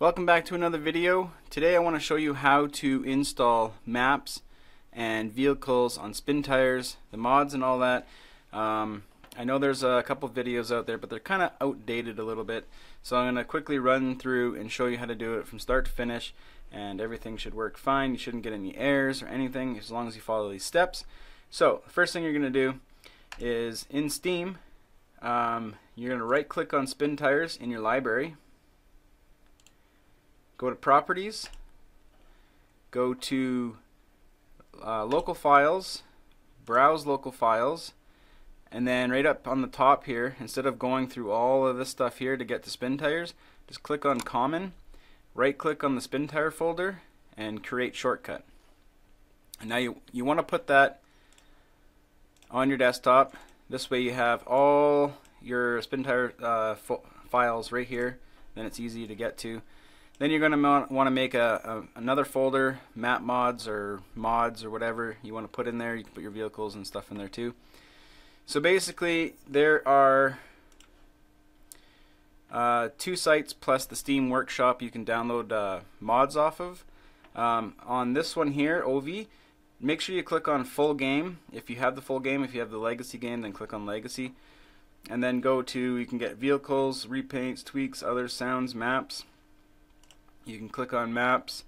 Welcome back to another video. Today I want to show you how to install maps and vehicles on Spintires, the mods and all that. Um, I know there's a couple videos out there but they're kind of outdated a little bit so I'm going to quickly run through and show you how to do it from start to finish and everything should work fine. You shouldn't get any errors or anything as long as you follow these steps. So first thing you're going to do is in Steam um, you're going to right click on Spintires in your library go to properties, go to uh, local files, browse local files, and then right up on the top here, instead of going through all of this stuff here to get to Spintires, just click on common, right click on the spin tire folder, and create shortcut. And now you, you want to put that on your desktop. This way you have all your spin tire uh, files right here. Then it's easy to get to. Then you're going to want to make a, a, another folder, map mods or mods or whatever you want to put in there. You can put your vehicles and stuff in there too. So basically, there are uh, two sites plus the Steam Workshop you can download uh, mods off of. Um, on this one here, Oovee, make sure you click on full game. If you have the full game, if you have the legacy game, then click on legacy. And then go to, you can get vehicles, repaints, tweaks, other sounds, maps you can click on maps.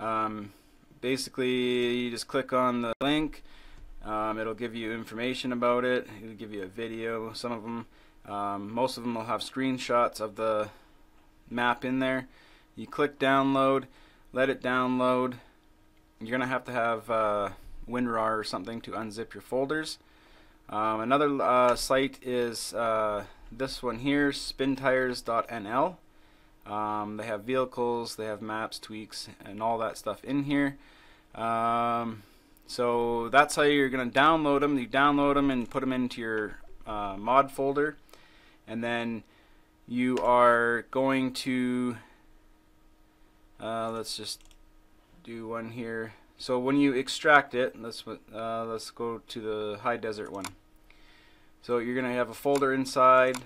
Um, basically you just click on the link. Um, it'll give you information about it. It'll give you a video some of them um, most of them will have screenshots of the map in there. You click download let it download. You're gonna have to have uh, WinRAR or something to unzip your folders. Um, another uh, site is uh, this one here spintires.nl um, they have vehicles, they have maps, tweaks, and all that stuff in here. Um, so that's how you're going to download them. You download them and put them into your uh, mod folder. And then you are going to, uh, let's just do one here. So when you extract it, let's, uh, let's go to the high desert one. So you're going to have a folder inside.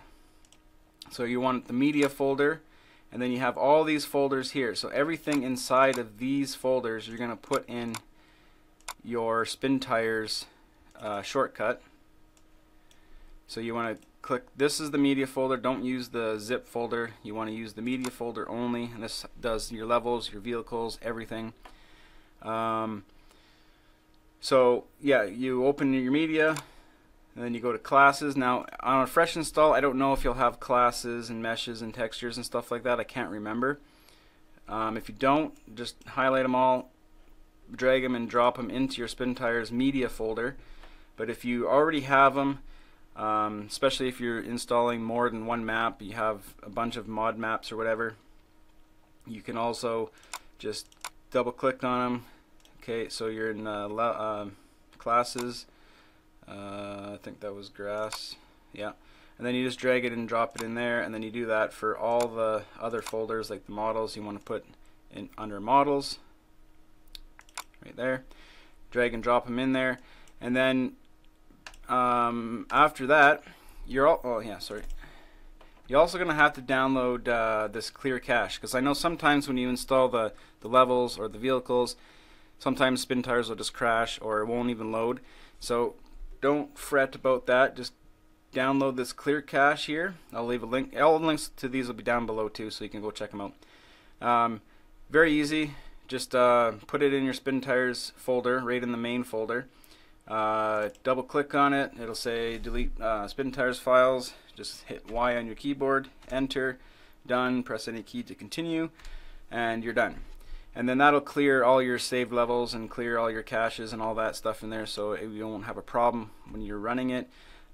So you want the media folder and then you have all these folders here. So everything inside of these folders you're going to put in your Spintires uh, shortcut. So you want to click this is the media folder. Don't use the zip folder. You want to use the media folder only. And this does your levels your vehicles everything. Um, so yeah you open your media and then you go to classes. Now, on a fresh install, I don't know if you'll have classes and meshes and textures and stuff like that. I can't remember. Um, if you don't, just highlight them all, drag them and drop them into your Spintires media folder. But if you already have them, um, especially if you're installing more than one map, you have a bunch of mod maps or whatever, you can also just double click on them. Okay, so you're in uh, uh, classes uh, I think that was grass. Yeah. And then you just drag it and drop it in there, and then you do that for all the other folders, like the models you want to put in under models, right there. Drag and drop them in there, and then um, after that, you're all. Oh yeah, sorry. You're also going to have to download uh, this clear cache because I know sometimes when you install the the levels or the vehicles, sometimes Spintires will just crash or it won't even load. So don't fret about that. Just download this clear cache here. I'll leave a link. All the links to these will be down below too, so you can go check them out. Um, very easy. Just uh, put it in your Spintires folder, right in the main folder. Uh, double click on it. It'll say delete uh, Spintires files. Just hit Y on your keyboard, enter, done. Press any key to continue, and you're done and then that'll clear all your saved levels and clear all your caches and all that stuff in there so you won't have a problem when you're running it.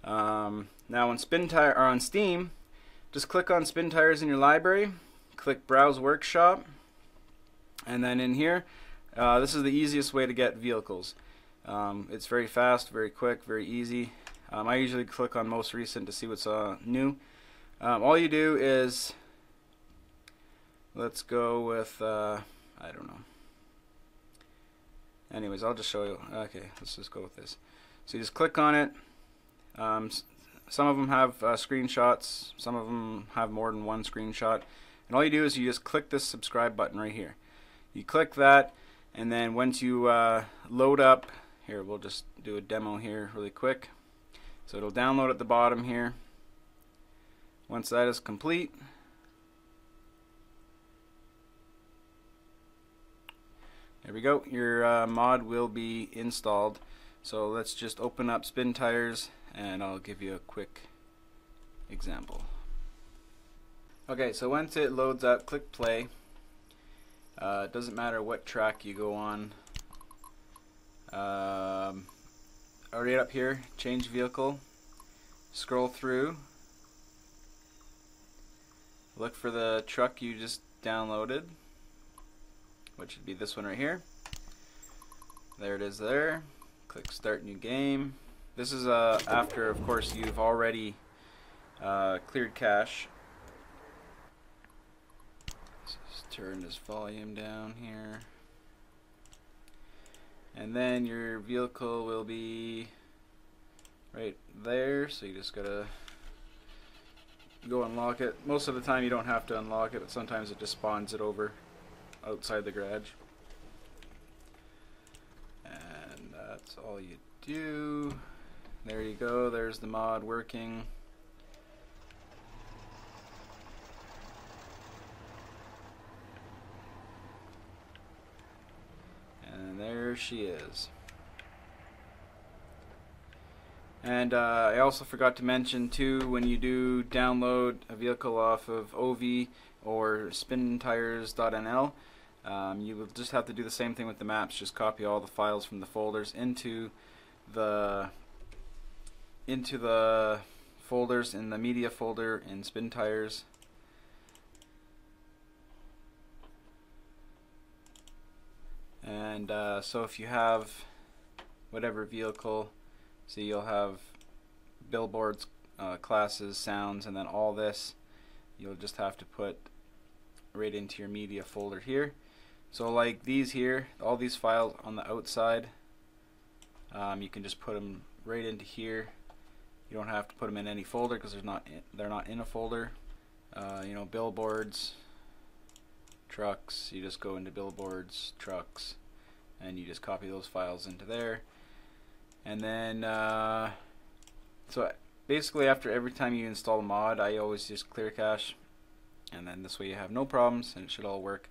Um, now on spin tire or on steam just click on Spintires in your library click browse workshop and then in here uh, this is the easiest way to get vehicles. Um, it's very fast very quick very easy. Um, I usually click on most recent to see what's uh, new. Um, all you do is let's go with uh, I don't know. Anyways, I'll just show you. Okay, let's just go with this. So you just click on it. Um, some of them have uh, screenshots. Some of them have more than one screenshot. And all you do is you just click this subscribe button right here. You click that, and then once you uh, load up, here we'll just do a demo here really quick. So it'll download at the bottom here. Once that is complete, there we go. Your uh, mod will be installed. So let's just open up Spintires and I'll give you a quick example. Okay, so once it loads up, click play. Uh, it doesn't matter what track you go on. Um, right up here, change vehicle. Scroll through. Look for the truck you just downloaded, which would be this one right here. There it is there. Click start new game. This is uh, after, of course, you've already uh, cleared cache. Let's turn this volume down here. And then your vehicle will be right there, so you just gotta go unlock it. Most of the time you don't have to unlock it, but sometimes it just spawns it over outside the garage. And that's all you do. There you go, there's the mod working. And there she is. And uh, I also forgot to mention too, when you do download a vehicle off of Oovee or spintires.nl, um, you will just have to do the same thing with the maps. Just copy all the files from the folders into the into the folders in the media folder in Spintires. And uh, so if you have whatever vehicle, so you'll have billboards, uh, classes, sounds, and then all this, you'll just have to put right into your media folder here. So like these here, all these files on the outside, um, you can just put them right into here you don't have to put them in any folder because they're not in, they're not in a folder. Uh, you know, billboards, trucks. You just go into billboards, trucks, and you just copy those files into there. And then, uh, so basically, after every time you install a mod, I always just clear cache, and then this way you have no problems and it should all work.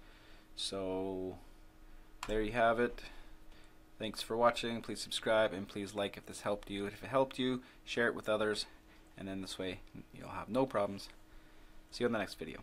So there you have it. Thanks for watching. Please subscribe and please like if this helped you. If it helped you, share it with others. And then this way you'll have no problems. See you on the next video.